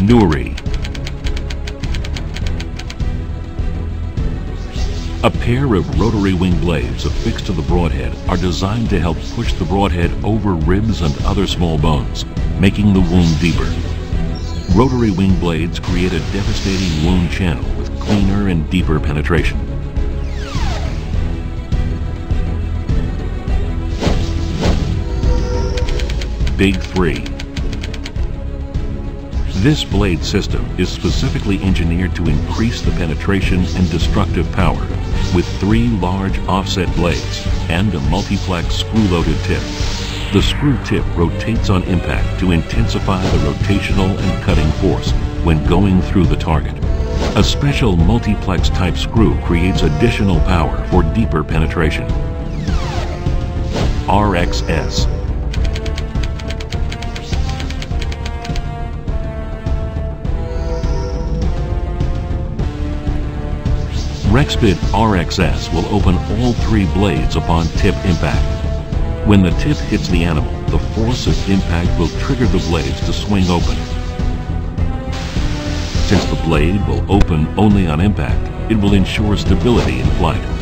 Nuri. A pair of rotary wing blades affixed to the broadhead are designed to help push the broadhead over ribs and other small bones, making the wound deeper. Rotary wing blades create a devastating wound channel with cleaner and deeper penetration. Big 3 This blade system is specifically engineered to increase the penetration and destructive power with three large offset blades and a multiplex screw-loaded tip. The screw tip rotates on impact to intensify the rotational and cutting force when going through the target. A special multiplex type screw creates additional power for deeper penetration. RXS Rexpid RXS will open all three blades upon tip impact. When the tip hits the animal, the force of impact will trigger the blades to swing open. Since the blade will open only on impact, it will ensure stability in flight.